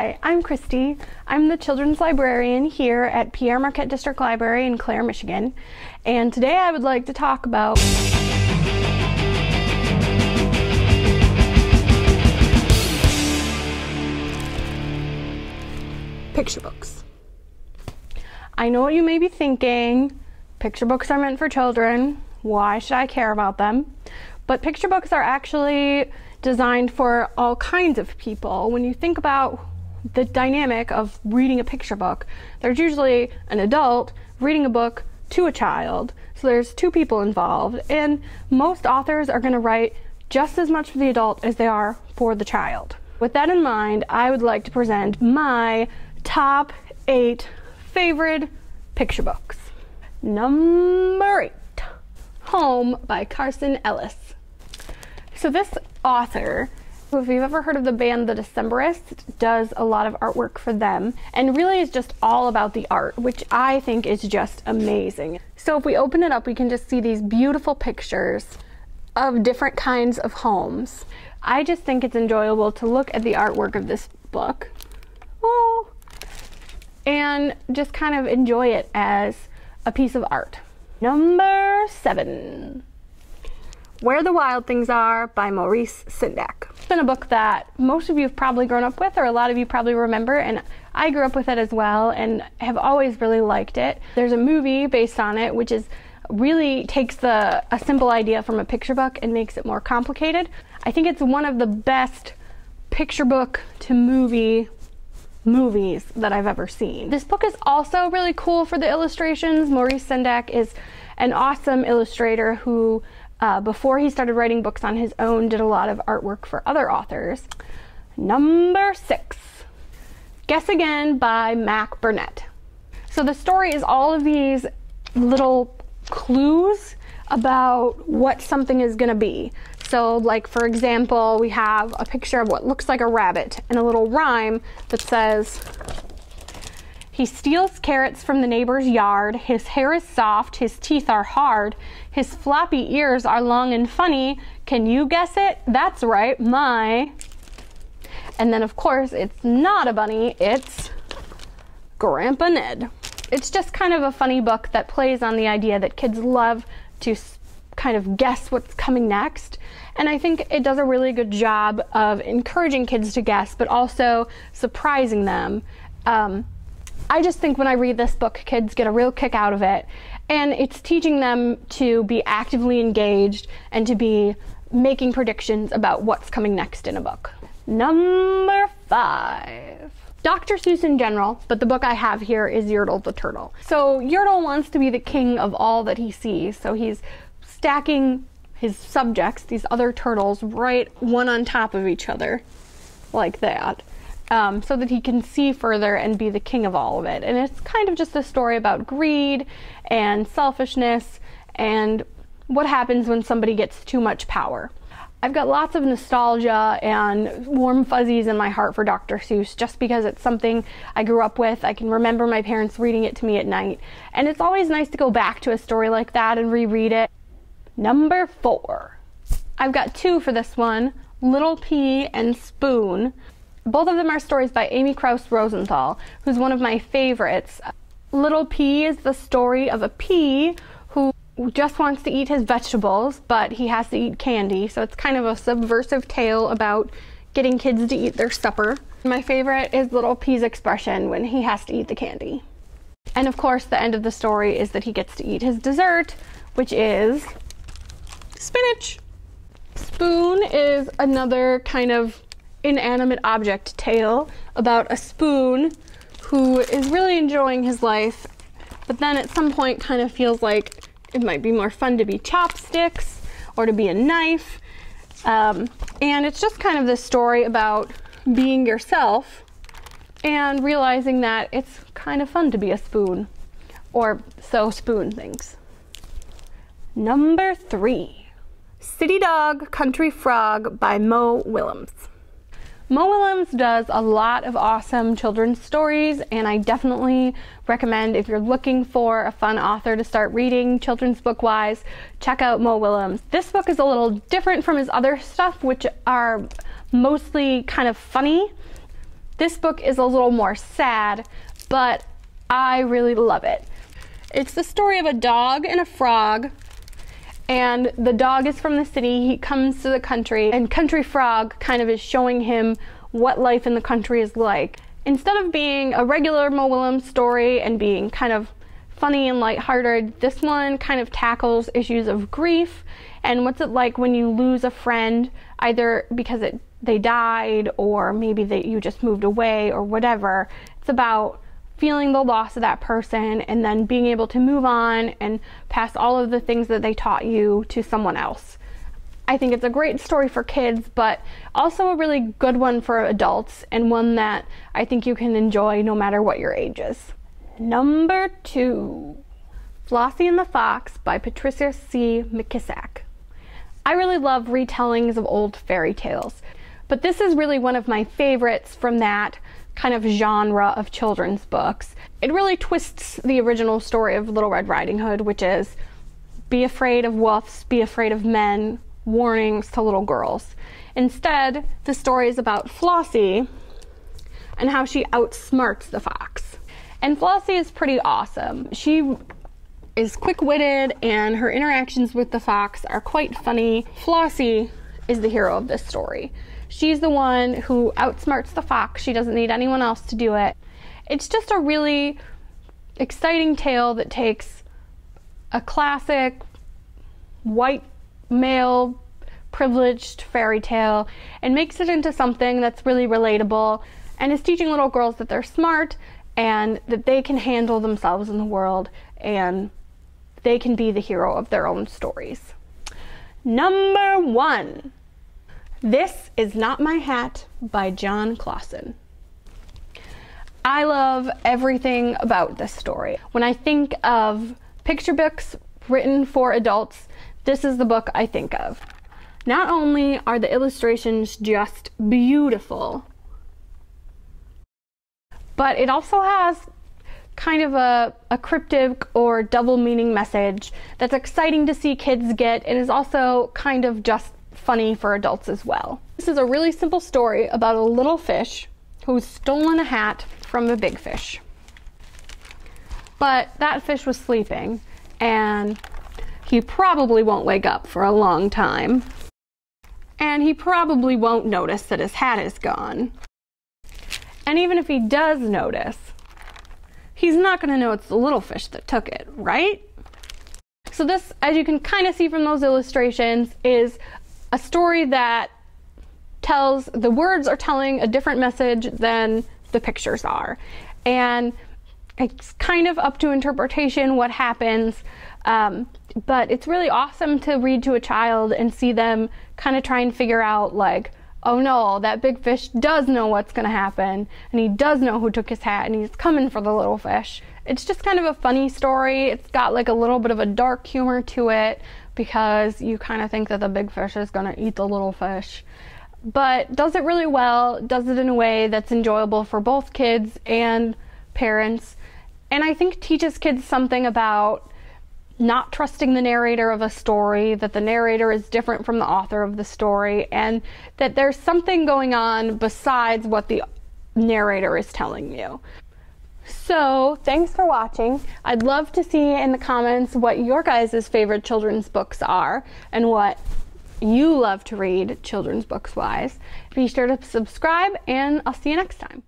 Hi, I'm Christie. I'm the children's librarian here at Pere Marquette District Library in Clare, Michigan. And today I would like to talk about picture books. I know what you may be thinking. Picture books are meant for children. Why should I care about them? But picture books are actually designed for all kinds of people. When you think about the dynamic of reading a picture book, there's usually an adult reading a book to a child. So there's two people involved, and most authors are going to write just as much for the adult as they are for the child. With that in mind, I would like to present my top eight favorite picture books. Number eight Home by Carson Ellis. So, this author, if you've ever heard of the band The Decemberists, does a lot of artwork for them and really is just all about the art, which I think is just amazing. So, if we open it up, we can just see these beautiful pictures of different kinds of homes. I just think it's enjoyable to look at the artwork of this book. Oh, and just kind of enjoy it as a piece of art. Number seven where the Wild Things Are by Maurice Sendak. Been a book that most of you have probably grown up with, or a lot of you probably remember, and I grew up with it as well and have always really liked it. There's a movie based on it, which is really takes the a simple idea from a picture book and makes it more complicated. I think it's one of the best picture book to movie movies that I've ever seen. This book is also really cool for the illustrations. Maurice Sendak is an awesome illustrator who uh, before he started writing books on his own, did a lot of artwork for other authors. Number six, Guess Again by Mac Barnett. So the story is all of these little clues about what something is going to be. So, like for example, we have a picture of what looks like a rabbit and a little rhyme that says, he steals carrots from the neighbor's yard. His hair is soft, his teeth are hard, his floppy ears are long and funny. Can you guess it? That's right, my. And then, of course, it's not a bunny, it's Grandpa Ned. It's just kind of a funny book that plays on the idea that kids love to kind of guess what's coming next. And I think it does a really good job of encouraging kids to guess, but also surprising them. Um, I just think when I read this book, kids get a real kick out of it. And it's teaching them to be actively engaged and to be making predictions about what's coming next in a book. Number five. Dr. Seuss in general, but the book I have here is Yertle the Turtle. So Yertle wants to be the king of all that he sees, so he's stacking his subjects, these other turtles, right one on top of each other, like that um, so that he can see further and be the king of all of it. And it's kind of just a story about greed and selfishness and what happens when somebody gets too much power. I've got lots of nostalgia and warm fuzzies in my heart for Dr. Seuss just because it's something I grew up with. I can remember my parents reading it to me at night. And it's always nice to go back to a story like that and reread it. Number four. I've got two for this one Little Pea and Spoon. Both of them are stories by Amy Krouse Rosenthal, who's one of my favorites. Little Pea is the story of a pea who just wants to eat his vegetables, but he has to eat candy. So it's kind of a subversive tale about getting kids to eat their supper. My favorite is Little Pea's expression when he has to eat the candy. And of course, the end of the story is that he gets to eat his dessert, which is spinach. Spoon is another kind of inanimate object tale about a spoon who is really enjoying his life, but then at some point kind of feels like it might be more fun to be chopsticks or to be a knife. Um, and it's just kind of this story about being yourself and realizing that it's kind of fun to be a spoon, or so Spoon thinks. Number three City Dog Country Frog by Mo Willems. Mo Willems does a lot of awesome children's stories, and I definitely recommend if you're looking for a fun author to start reading children's book wise, check out Mo Willems. This book is a little different from his other stuff, which are mostly kind of funny. This book is a little more sad, but I really love it. It's the story of a dog and a frog and the dog is from the city. He comes to the country, and Country Frog kind of is showing him what life in the country is like. Instead of being a regular Mo Willems story and being kind of funny and lighthearted, this one kind of tackles issues of grief and what's it like when you lose a friend, either because it they died or maybe that you just moved away or whatever. It's about feeling the loss of that person and then being able to move on and pass all of the things that they taught you to someone else. I think it's a great story for kids, but also a really good one for adults and one that I think you can enjoy no matter what your age is. Number two Flossie and the Fox by Patricia C. McKissack. I really love retellings of old fairy tales, but this is really one of my favorites from that kind of genre of children's books. It really twists the original story of Little Red Riding Hood, which is be afraid of wolves, be afraid of men, warnings to little girls. Instead, the story is about Flossie and how she outsmarts the fox. And Flossie is pretty awesome. She is quick witted and her interactions with the fox are quite funny. Flossie is the hero of this story. She's the one who outsmarts the fox. She doesn't need anyone else to do it. It's just a really exciting tale that takes a classic white male privileged fairy tale and makes it into something that's really relatable and is teaching little girls that they're smart and that they can handle themselves in the world and they can be the hero of their own stories. Number one this is Not My Hat by Jon Klassen. I love everything about this story. When I think of picture books written for adults, this is the book I think of. Not only are the illustrations just beautiful, but it also has kind of a, a cryptic or double meaning message that's exciting to see kids get and is also kind of just funny for adults as well. This is a really simple story about a little fish who's stolen a hat from a big fish. But that fish was sleeping and he probably won't wake up for a long time. And he probably won't notice that his hat is gone. And even if he does notice, he's not going to know it's the little fish that took it, right? So this, as you can kind of see from those illustrations, is a story that tells the words are telling a different message than the pictures are. And it's kind of up to interpretation what happens. Um, but it's really awesome to read to a child and see them kind of try and figure out, like, oh no, that big fish does know what's going to happen, and he does know who took his hat, and he's coming for the little fish. It's just kind of a funny story. It's got like a little bit of a dark humor to it, because you kind of think that the big fish is going to eat the little fish. But does it really well, does it in a way that's enjoyable for both kids and parents. And I think teaches kids something about not trusting the narrator of a story, that the narrator is different from the author of the story, and that there's something going on besides what the narrator is telling you. So, thanks for watching. I'd love to see in the comments what your guys' favorite children's books are and what you love to read children's books wise. Be sure to subscribe, and I'll see you next time.